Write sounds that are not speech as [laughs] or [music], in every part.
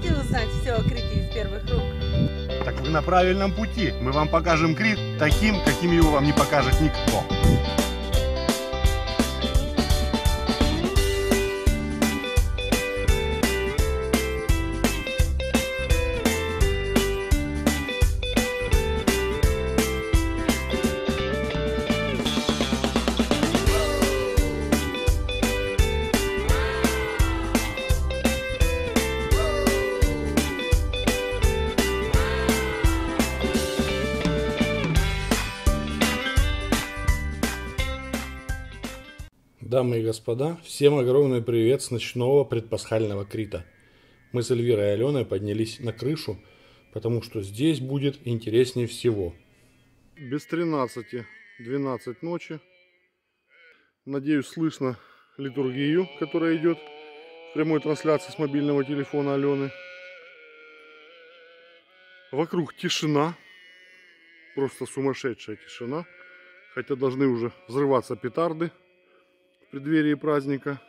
Хотите узнать все о Крите из первых рук? Так вы на правильном пути. Мы вам покажем Крит таким, каким его вам не покажет никто. Дамы и господа, всем огромный привет с ночного предпасхального Крита. Мы с Эльвирой и Аленой поднялись на крышу, потому что здесь будет интереснее всего. Без 13, 12 ночи. Надеюсь, слышно литургию, которая идет в прямой трансляции с мобильного телефона Алены. Вокруг тишина, просто сумасшедшая тишина, хотя должны уже взрываться петарды – в преддверии праздника.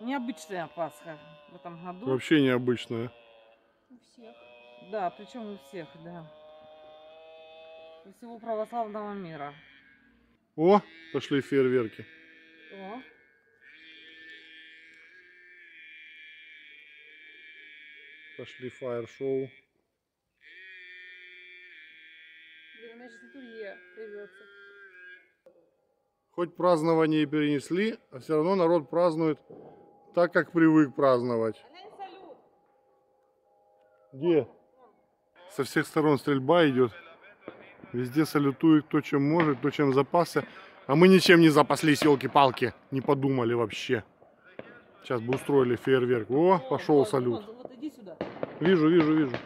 Необычная Пасха в этом году. Вообще необычная. У всех. Да, причем у всех, да. У всего православного мира. О, пошли фейерверки. О. Пошли фаер-шоу. Блин, у меня сейчас прервется. Хоть празднование и перенесли, а все равно народ празднует так, как привык праздновать. Где? Со всех сторон стрельба идет. Везде салютует кто чем может, кто чем запасся. А мы ничем не запаслись, елки-палки. Не подумали вообще. Сейчас бы устроили фейерверк. О, пошел салют. Вижу, вижу, вижу.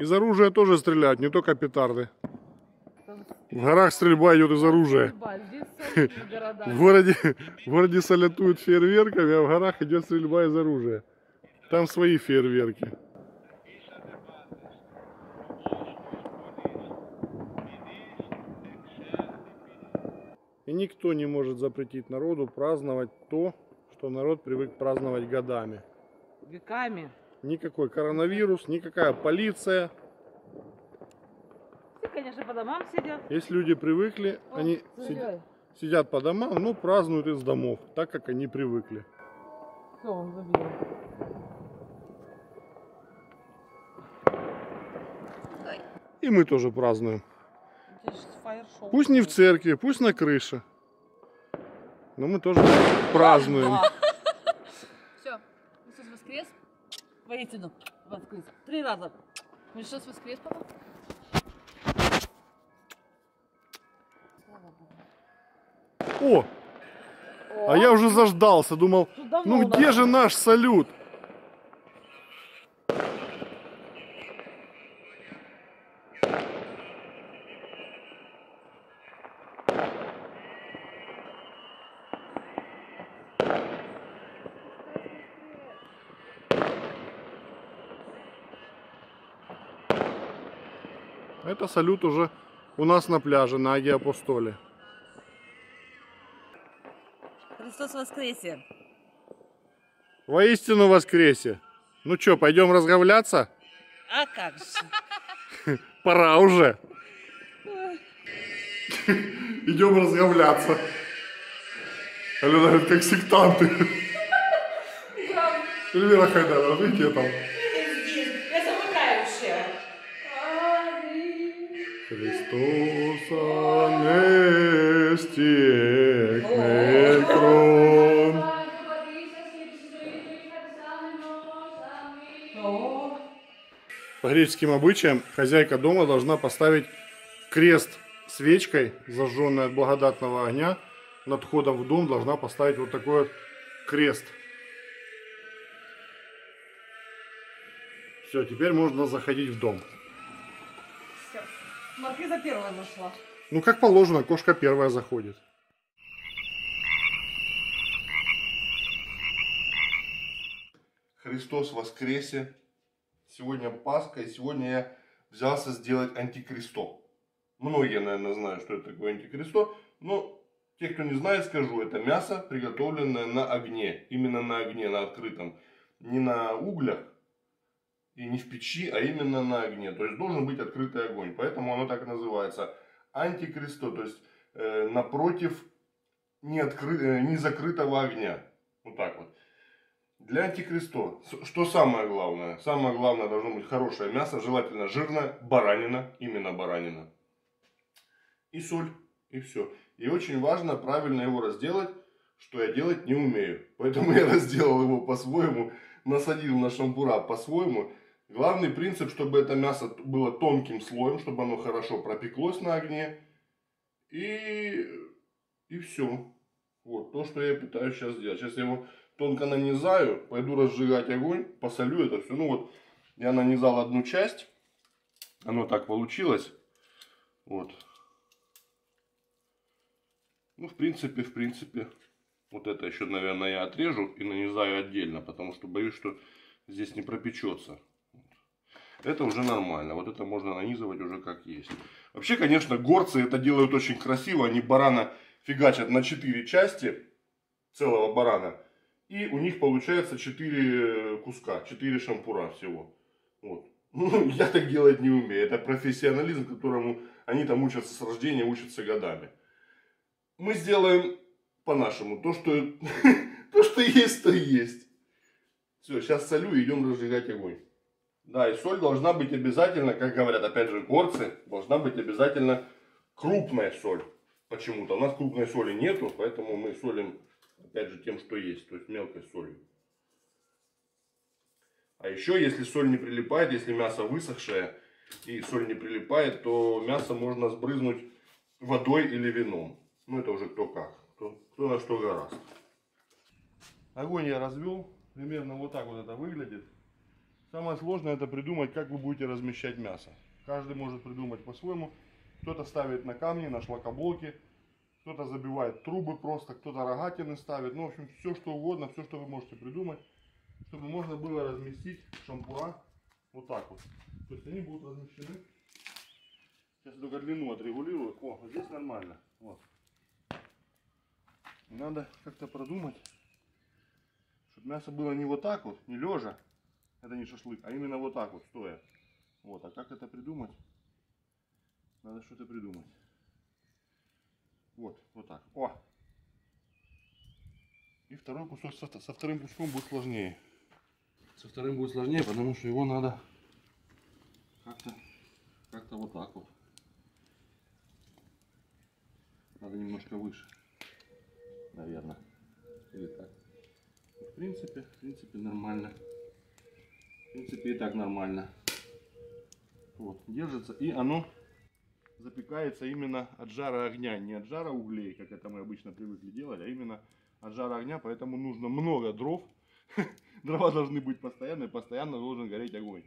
Из оружия тоже стреляют, не только петарды. В горах стрельба идет из оружия. [laughs] В городе, в городе салютуют фейерверками, а в горах идет стрельба из оружия. Там свои фейерверки. И никто не может запретить народу праздновать то, что народ привык праздновать годами. Веками. Никакой коронавирус, никакая полиция. Все, конечно, по домам сидят. Если люди привыкли, они сидят, сидят по домам, но празднуют из домов, так как они привыкли. Все, он забил. И мы тоже празднуем. Пусть не в церкви, пусть на крыше. Но мы тоже празднуем. Все, Иисус воскрес. Воистину, воскрес. Три раза. Христос воскрес, папа. О, а я уже заждался, думал, ну нас где же наш салют? Это салют уже у нас на пляже, на Аге Апостоле. Христос воскресе. Воистину воскресе. Ну что, пойдем разговляться? А как же? [laughs] Пора уже. Идем разговляться. Алена говорит, как сектанты. Эльвира Хайдарова, видите там. Я замыкающая. Христос анести некрон. По греческим обычаям хозяйка дома должна поставить крест свечкой, зажженной от благодатного огня. Над входом в дом должна поставить вот такой вот крест. Все, теперь можно заходить в дом. Маркиза первая зашла. Ну, как положено, кошка первая заходит. Христос воскресе. Сегодня Пасха, и сегодня я взялся сделать антикристо. Многие, наверное, знают, что это такое антикристо, но те, кто не знает, скажу, это мясо, приготовленное на огне, именно на огне, на открытом, не на углях и не в печи, а именно на огне. То есть должен быть открытый огонь, поэтому оно так и называется антикристо, то есть э, напротив не, э, закрытого огня. Вот так вот. Для антикристо, с- что самое главное? Самое главное должно быть хорошее мясо, желательно жирное, баранина, именно баранина. И соль, и все. И очень важно правильно его разделать, что я делать не умею. Поэтому [laughs] я разделал его по-своему, насадил на шампура по-своему. Главный принцип, чтобы это мясо было тонким слоем, чтобы оно хорошо пропеклось на огне. И, и все. Вот то, что я пытаюсь сейчас сделать. Сейчас я его тонко нанизаю, пойду разжигать огонь, посолю это все. Ну вот, я нанизал одну часть. Оно так получилось. Вот. Ну, в принципе, в принципе, вот это еще, наверное, я отрежу и нанизаю отдельно, потому что боюсь, что здесь не пропечется. Это уже нормально. Вот это можно нанизывать уже как есть. Вообще, конечно, горцы это делают очень красиво. Они барана фигачат на 4 части целого барана. И у них получается 4 куска, 4 шампура всего. Вот. [laughs] Ну, я так делать не умею. Это профессионализм, которому они там учатся с рождения, учатся годами. Мы сделаем по-нашему. То, что, [laughs] то, что есть, то есть. Все, сейчас солю и идем разжигать огонь. Да, и соль должна быть обязательно, как говорят, опять же, горцы, должна быть обязательно крупная соль. Почему-то. У нас крупной соли нету, поэтому мы солим, опять же, тем, что есть, то есть мелкой солью. А еще, если соль не прилипает, если мясо высохшее и соль не прилипает, то мясо можно сбрызнуть водой или вином. Ну, это уже кто как, кто, кто на что гораст. Огонь я развел, примерно вот так вот это выглядит. Самое сложное это придумать, как вы будете размещать мясо. Каждый может придумать по-своему. Кто-то ставит на камни, на шлакоблоки, кто-то забивает трубы просто, кто-то рогатины ставит. Ну, в общем, все что угодно, все, что вы можете придумать, чтобы можно было разместить шампура вот так вот. То есть они будут размещены. Сейчас только длину отрегулирую. О, здесь нормально. Вот. Надо как-то продумать, чтобы мясо было не вот так вот, не лежа, это не шашлык, а именно вот так вот, стоя. Вот, а как это придумать? Надо что-то придумать. Вот, вот так. О! И второй кусок со, со вторым куском будет сложнее. Со вторым будет сложнее, потому что его надо как-то как-то вот так вот. Надо немножко выше. Наверное. Или так. В принципе, в принципе нормально. В принципе и так нормально. Вот, держится. И оно запекается именно от жара огня. Не от жара углей, как это мы обычно привыкли делать, а именно от жара огня. Поэтому нужно много дров. [laughs] Дрова должны быть постоянно, и постоянно должен гореть огонь.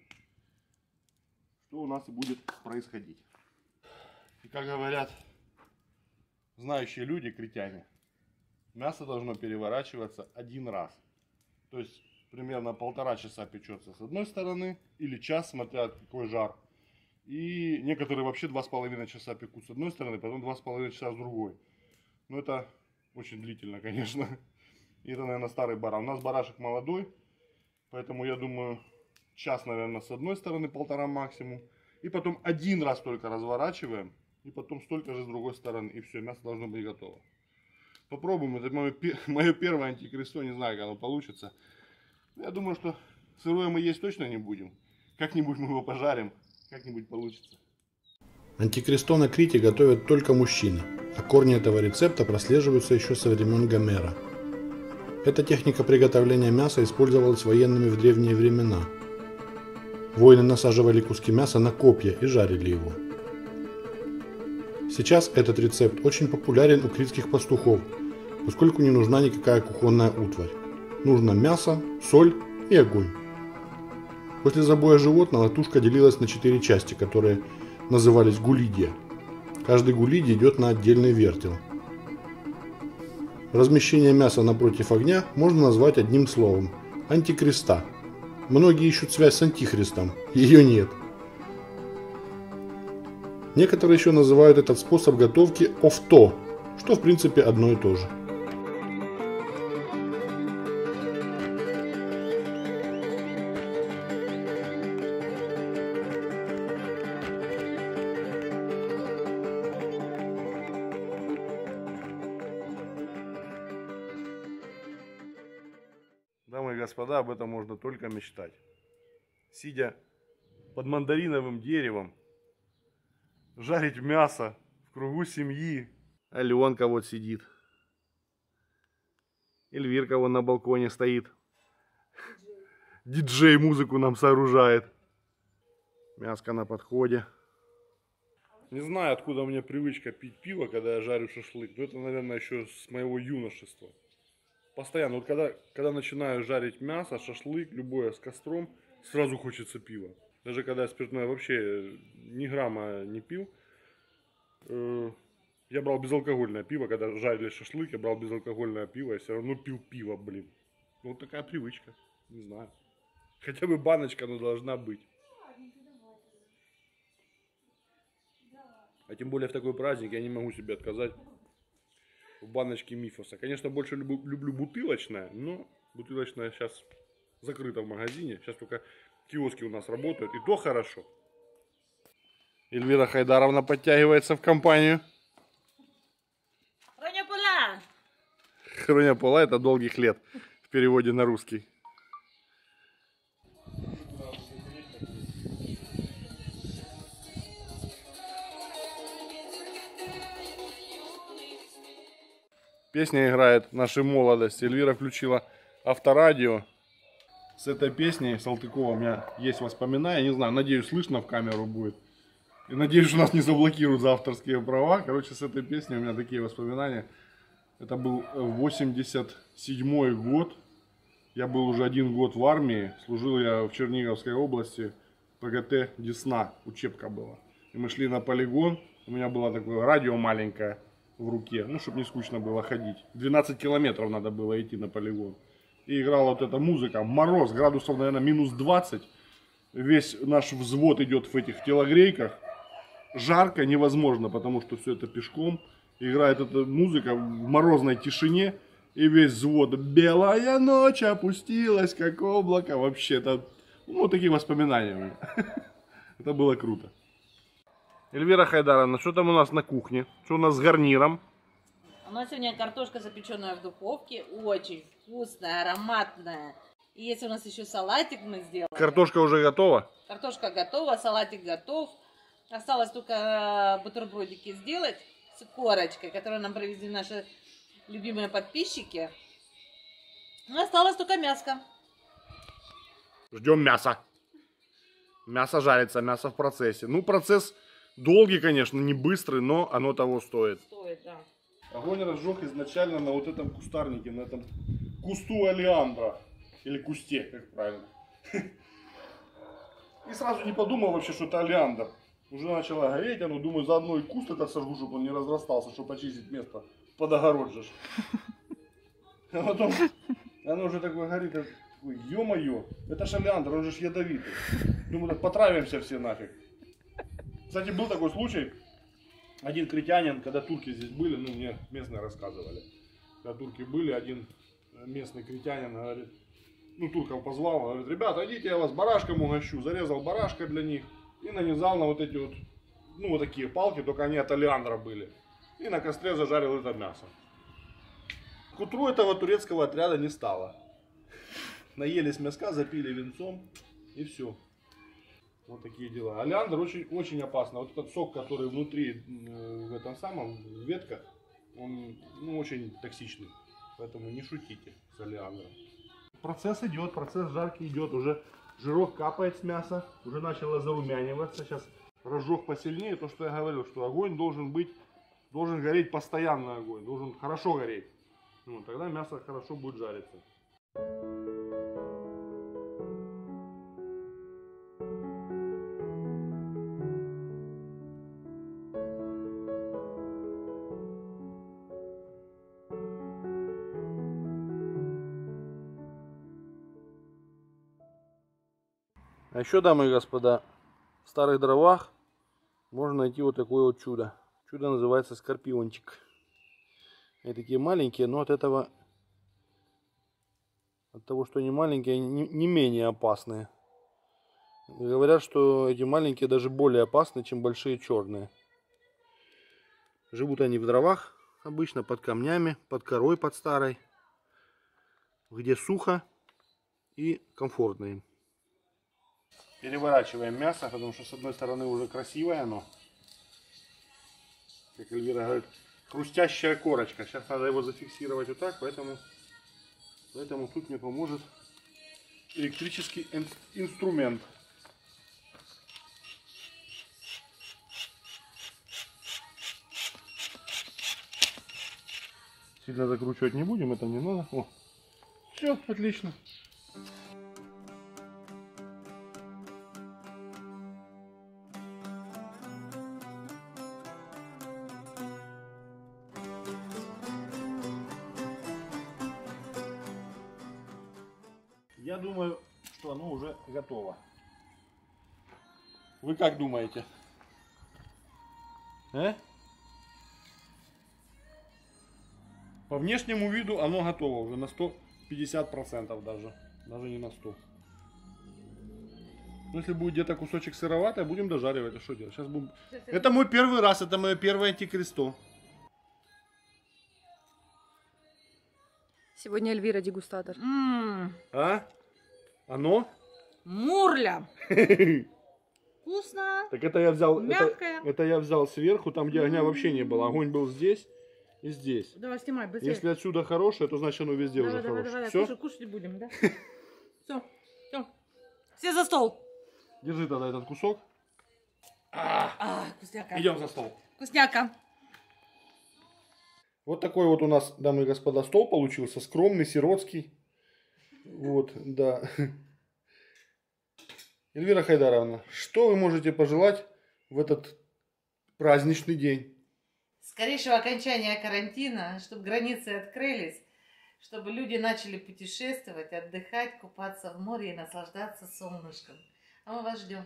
Что у нас и будет происходить. И как говорят знающие люди, критяне, мясо должно переворачиваться один раз. То есть примерно полтора часа печется с одной стороны, или час, смотря какой жар. И некоторые вообще два с половиной часа пекут с одной стороны, потом два с половиной часа с другой. Но это очень длительно, конечно. И это, наверное, старый баран. У нас барашек молодой, поэтому я думаю, час, наверное, с одной стороны, полтора максимум. И потом один раз только разворачиваем, и потом столько же с другой стороны, и все, мясо должно быть готово. Попробуем, это мое, [laughs] мое первое антикресто, не знаю, как оно получится. Я думаю, что сырое мы есть точно не будем. Как-нибудь мы его пожарим, как-нибудь получится. Антикресто на Крите готовят только мужчины, а корни этого рецепта прослеживаются еще со времен Гомера. Эта техника приготовления мяса использовалась военными в древние времена. Воины насаживали куски мяса на копья и жарили его. Сейчас этот рецепт очень популярен у критских пастухов, поскольку не нужна никакая кухонная утварь. Нужно мясо, соль и огонь. После забоя животного тушка делилась на четыре части, которые назывались гулидия. Каждый гулидий идет на отдельный вертел. Размещение мяса напротив огня можно назвать одним словом – антикреста. Многие ищут связь с Антихристом. Ее нет. Некоторые еще называют этот способ готовки офто, что в принципе одно и то же. Дамы и господа, об этом можно только мечтать. Сидя под мандариновым деревом, жарить мясо в кругу семьи. Аленка вот сидит. Эльвирка вон на балконе стоит. Диджей музыку нам сооружает. Мяско на подходе. Не знаю, откуда у меня привычка пить пиво, когда я жарю шашлык. Но это, наверное, еще с моего юношества. Постоянно. Вот когда, когда начинаю жарить мясо, шашлык, любое с костром, сразу хочется пива. Даже когда я спиртное вообще ни грамма не пил, э, я брал безалкогольное пиво. Когда жарили шашлык, я брал безалкогольное пиво, я все равно пил пиво, блин. Ну, Вот такая привычка. Не знаю. Хотя бы баночка, но должна быть. А тем более в такой праздник я не могу себе отказать в баночке мифоса. Конечно, больше люблю, люблю бутылочное, но бутылочное сейчас закрыто в магазине. Сейчас только киоски у нас работают, и то хорошо. Эльвира Хайдаровна подтягивается в компанию. Роня Поля! Хроня пола это долгих лет в переводе на русский. Песня играет нашей молодости. Эльвира включила авторадио. С этой песней Салтыкова у меня есть воспоминания. Не знаю, надеюсь, слышно в камеру будет. И надеюсь, что нас не заблокируют за авторские права. Короче, с этой песней у меня такие воспоминания. Это был 87 год. Я был уже один год в армии. Служил я в Черниговской области. ПГТ Десна. Учебка была. И мы шли на полигон. У меня было такое радио маленькое в руке. Ну, чтобы не скучно было ходить. 12 километров надо было идти на полигон. И играла вот эта музыка. Мороз, градусов, наверное, минус 20. Весь наш взвод идет в этих телогрейках. Жарко невозможно, потому что все это пешком. Играет эта музыка в морозной тишине. И весь взвод. Белая ночь опустилась, как облако. Вообще, это ну, вот такие воспоминания. [laughs] Это было круто. Эльвира Хайдаровна, что там у нас на кухне? Что у нас с гарниром? У нас сегодня картошка, запеченная в духовке, очень вкусная, ароматная. И если у нас еще салатик мы сделали. Картошка уже готова? Картошка готова, салатик готов. Осталось только бутербродики сделать с корочкой, которую нам привезли наши любимые подписчики. Ну, осталось только мяско. Ждем мяса. Мясо жарится, мясо в процессе. Ну, процесс долгий, конечно, не быстрый, но оно того стоит. Стоит, да. Огонь разжег изначально на вот этом кустарнике, на этом кусту алиандра. Или кусте, как правильно. [laughs] И сразу не подумал вообще, что это алиандр. Уже начало гореть, а ну думаю, заодно и куст этот сожгу, чтобы он не разрастался, чтобы очистить место под огород же. А потом оно уже такое горит, ё-моё, это ж алиандр, он же ядовитый. Думаю, так потравимся все нафиг. Кстати, был такой случай, один критянин, когда турки здесь были, ну, мне местные рассказывали, когда турки были, один местный критянин говорит, ну, турков позвал, говорит, ребята, идите, я вас барашком угощу, зарезал барашка для них и нанизал на вот эти вот, ну, вот такие палки, только они от олеандра были, и на костре зажарил это мясо. К утру этого турецкого отряда не стало. Наелись мяска, запили венцом, и все. Вот такие дела. Олеандр очень, очень опасно. Вот этот сок, который внутри э, в этом самом, в ветках, он ну, очень токсичный. Поэтому не шутите с олеандром. Процесс идет, процесс жаркий идет. Уже жирок капает с мяса, уже начало зарумяниваться. Сейчас разжег посильнее. То, что я говорил, что огонь должен быть, должен гореть постоянно огонь, должен хорошо гореть. Ну, тогда мясо хорошо будет жариться. А еще, дамы и господа, в старых дровах можно найти вот такое вот чудо. Чудо называется скорпиончик. Они такие маленькие, но от этого, от того, что они маленькие, они не, не менее опасные. Говорят, что эти маленькие даже более опасны, чем большие черные. Живут они в дровах, обычно под камнями, под корой, под старой, где сухо и комфортно им. Переворачиваем мясо, потому что с одной стороны уже красивое оно. Как Эльвира говорит, хрустящая корочка. Сейчас надо его зафиксировать вот так, поэтому, поэтому тут мне поможет электрический ин- инструмент. Сильно закручивать не будем, это не надо. О, все, отлично. Вы как думаете? Э? По внешнему виду оно готово уже на 150% даже. Даже не на 100. Ну, если будет где-то кусочек сыроватый, будем дожаривать. А что делать? Сейчас будем... Это мой первый раз, это мое первое антикресто. Сегодня Эльвира дегустатор. М, А? Оно? Мурля. [laughs] Вкусно. Так это я взял... Это, Мягкое. это я взял сверху, там где огня вообще не было. Огонь был здесь и здесь. Давай, снимай, быстрее. Если отсюда хорошее, то значит оно везде давай, уже давай, хорошее. давай, Все? Кушать, кушать будем, да? [laughs] Все, все. Все за стол. Держи тогда этот кусок. А, вкусняка. Идем за стол. Вкусняка. Вот такой вот у нас, дамы и господа, стол получился. Скромный, сиротский. Вот, да. [laughs] Эльвира Хайдаровна, что вы можете пожелать в этот праздничный день? Скорейшего окончания карантина, чтобы границы открылись, чтобы люди начали путешествовать, отдыхать, купаться в море и наслаждаться солнышком. А мы вас ждем.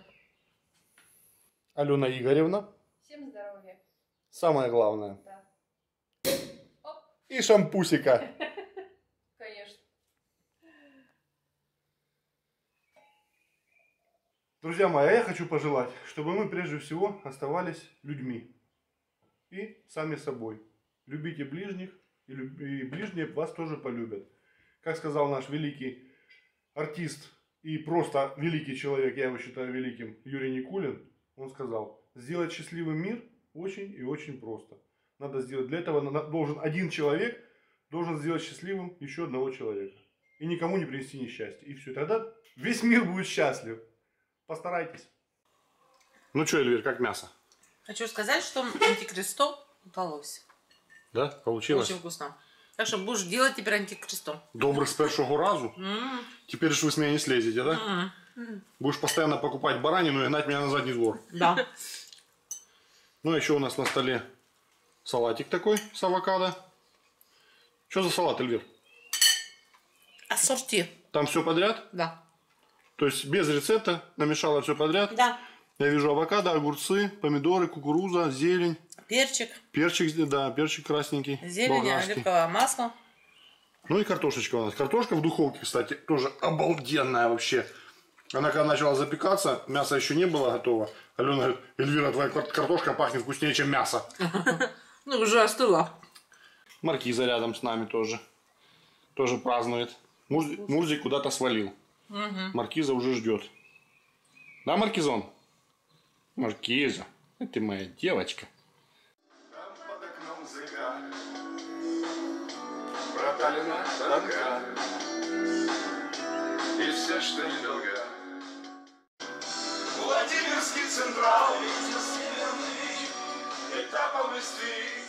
Алена Игоревна, Всем здоровья. самое главное. Да. И шампусика. [laughs] Конечно. Друзья мои, а я хочу пожелать, чтобы мы прежде всего оставались людьми. И сами собой. Любите ближних, и, люб- и ближние вас тоже полюбят. Как сказал наш великий артист и просто великий человек, я его считаю великим, Юрий Никулин, он сказал, сделать счастливый мир очень и очень просто. Надо сделать, для этого должен один человек, должен сделать счастливым еще одного человека. И никому не принести несчастье. И все, тогда весь мир будет счастлив. Постарайтесь. Ну что, Эльвир, как мясо? Хочу сказать, что антикресто удалось. Да, получилось? Очень вкусно. Так что будешь делать теперь антикресто. Добре з першого разу. Теперь же вы с меня не слезете, да? Будешь постоянно покупать баранину и гнать меня на задний двор. Да. Ну, а еще у нас на столе салатик такой с авокадо. Что за салат, Эльвир? Ассорти. Там все подряд? Да. То есть без рецепта намешала все подряд? Да. Я вижу авокадо, огурцы, помидоры, кукуруза, зелень, Перчик, перчик, да, перчик красненький, зелень, болгарский. оливковое масло. Ну и картошечка у нас. Картошка в духовке, кстати, тоже обалденная вообще. Она когда начала запекаться, мясо еще не было готово. Алена говорит, Эльвира, твоя кар- картошка пахнет вкуснее, чем мясо. [laughs] Ну, уже остыло. Маркиза рядом с нами тоже. Тоже празднует. Мурзик куда-то свалил. Маркиза уже ждет. Да, Маркизон? Маркиза, ты моя девочка. Там под окном Проталина тонка И все, что недолго. Владимирский централ. Ветер северный Этапом исты